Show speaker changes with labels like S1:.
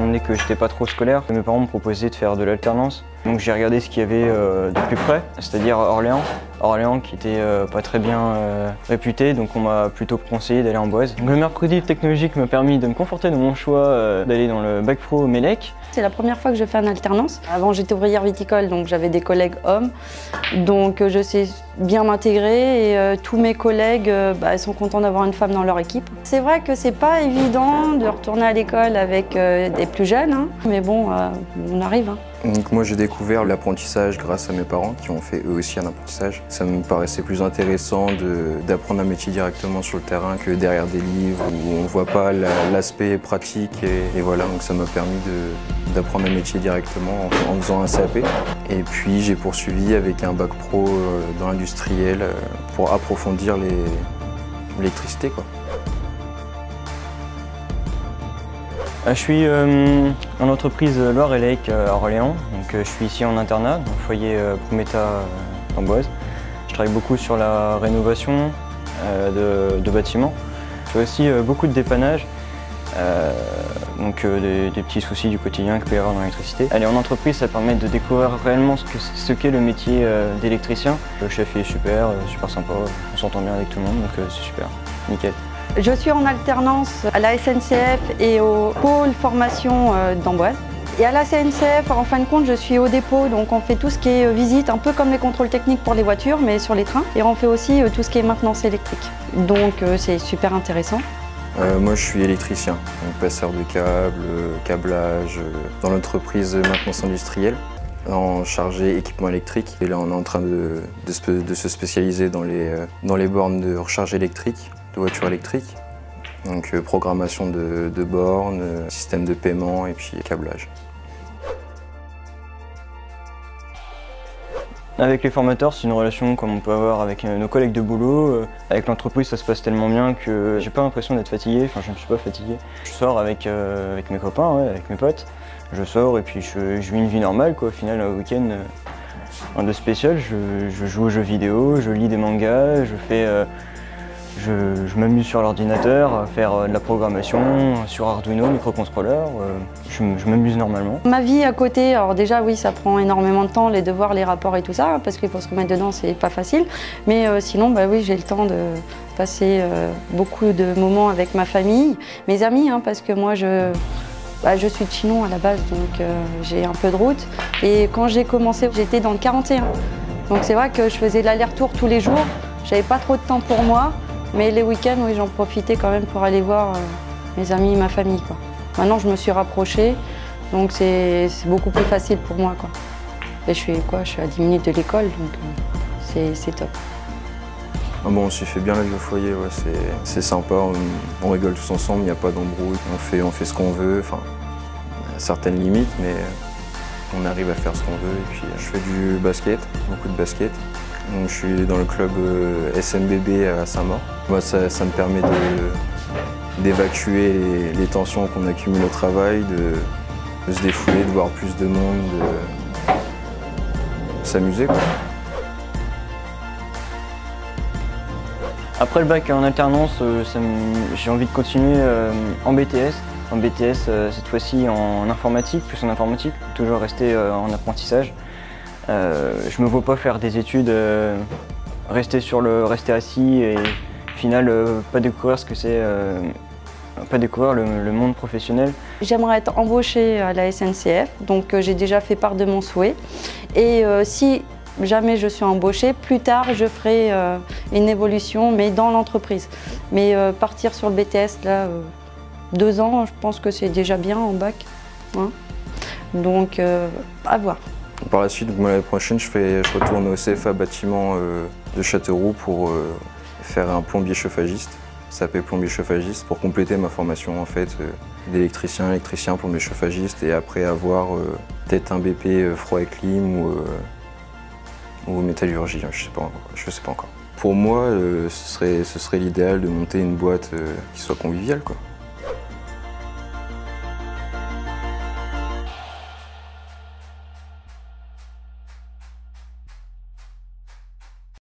S1: donné que j'étais pas trop scolaire, mes parents me proposaient de faire de l'alternance. Donc j'ai regardé ce qu'il y avait euh, de plus près, c'est-à-dire Orléans. Orléans qui était euh, pas très bien euh, réputé, donc on m'a plutôt conseillé d'aller en Boise. le mercredi technologique m'a permis de me conforter dans mon choix d'aller dans le bac pro Melec.
S2: C'est la première fois que je fais une alternance. Avant j'étais ouvrière viticole, donc j'avais des collègues hommes. Donc je sais bien m'intégrer et tous mes collègues bah, sont contents d'avoir une femme dans leur équipe. C'est vrai que c'est pas évident de retourner à l'école avec des plus jeunes, hein. mais bon, on arrive. Hein.
S3: Donc moi j'ai découvert l'apprentissage grâce à mes parents qui ont fait eux aussi un apprentissage. Ça me paraissait plus intéressant d'apprendre un métier directement sur le terrain que derrière des livres où on ne voit pas l'aspect pratique et, voilà donc ça m'a permis d'apprendre un métier directement en, faisant un CAP. Et puis j'ai poursuivi avec un bac pro euh, dans l'industriel euh, pour approfondir l'électricité.
S1: Euh, je suis euh, en entreprise Loire et euh, à Orléans. Donc, je suis ici en internat, foyer Prometa d'Amboise. Je travaille beaucoup sur la rénovation de, bâtiments. Je fais aussi beaucoup de dépannage, donc des, petits soucis du quotidien qu'il peut y avoir dans l'électricité. Aller en entreprise, ça permet de découvrir réellement ce qu'est le métier d'électricien. Le chef est super, super sympa, on s'entend bien avec tout le monde, donc c'est super, nickel.
S2: Je suis en alternance à la SNCF et au pôle formation euh, d'Amboise. Et à la CNCF, en fin de compte, je suis au dépôt, donc on fait tout ce qui est euh, visite, un peu comme les contrôles techniques pour les voitures, mais sur les trains. Et on fait aussi euh, tout ce qui est maintenance électrique. Donc c'est super intéressant.
S3: moi, je suis électricien, donc passeur de câbles, câblage, dans l'entreprise maintenance industrielle, en chargé équipement électrique. Et là, on est en train de, se spécialiser dans les, dans les bornes de recharge électrique de voitures électriques. Donc euh, programmation de, bornes, euh, système de paiement et puis câblage.
S1: Avec les formateurs, c'est une relation comme on peut avoir avec euh, nos collègues de boulot. Avec l'entreprise, ça se passe tellement bien que j'ai pas l'impression d'être fatigué. Enfin, je ne suis pas fatigué. Je sors avec, avec mes copains, avec mes potes. Je sors et puis je, vis une vie normale. Quoi. Au final, au week-end, en de spécial, je, joue aux jeux vidéo, je lis des mangas, je fais je, m'amuse sur l'ordinateur à faire euh, de la programmation sur Arduino, microcontrôleur. Euh, je, m'amuse normalement.
S2: Ma vie à côté, alors déjà oui, ça prend énormément de temps, les devoirs, les rapports et tout ça, parce qu'il faut se remettre dedans, c'est pas facile. Mais euh, sinon, bah oui, j'ai le temps de passer beaucoup de moments avec ma famille, mes amis, hein, parce que moi je, bah, je suis de Chinon à la base, donc j'ai un peu de route. Et quand j'ai commencé, j'étais dans le 41. Donc c'est vrai que je faisais l'aller-retour tous les jours. J'avais pas trop de temps pour moi. Mais les week-ends, oui, j'en profitais quand même pour aller voir euh, mes amis, ma famille. Maintenant, je me suis rapprochée, donc c'est beaucoup plus facile pour moi. Et je suis, quoi, je suis à 10 minutes de l'école, donc euh, c'est top.
S3: Ah bon, on s'y fait bien la vie au foyer, c'est sympa, on, rigole tous ensemble, il n'y a pas d'embrouille, on fait, on fait ce qu'on veut, enfin, certaines limites, mais on arrive à faire ce qu'on veut. Et puis, je fais du basket, beaucoup de basket je suis dans le club euh, SMBB à Saint-Maur. Moi, ça, me permet d'évacuer les, tensions qu'on accumule au travail, de, se défouler, de voir plus de monde, de, s'amuser.
S1: Après le bac en alternance, euh, j'ai envie de continuer euh, en BTS. En BTS, cette fois-ci en informatique, plus en informatique, toujours rester en apprentissage. Euh, je me vois pas faire des études, euh, rester sur le, rester assis et au final euh, pas découvrir ce que c'est, pas découvrir le, monde professionnel.
S2: J'aimerais être embauchée à la SNCF, donc j'ai déjà fait part de mon souhait. Et si jamais je suis embauchée, plus tard je ferai une évolution, mais dans l'entreprise. Mais partir sur le BTS, là, deux ans, je pense que c'est déjà bien en bac. Hein. Donc, à voir.
S3: Par la suite, l'année prochaine, je, retourne au CFA bâtiment euh, de Châteauroux pour euh, faire un plombier chauffagiste. S'appelle plombier chauffagiste pour compléter ma formation en fait euh, d'électricien, électricien, plombier chauffagiste et après avoir peut-être un BP froid et clim ou, métallurgie, je sais pas, je sais pas encore. Pour moi, ce serait, ce l'idéal de monter une boîte qui soit conviviale.